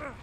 Yeah.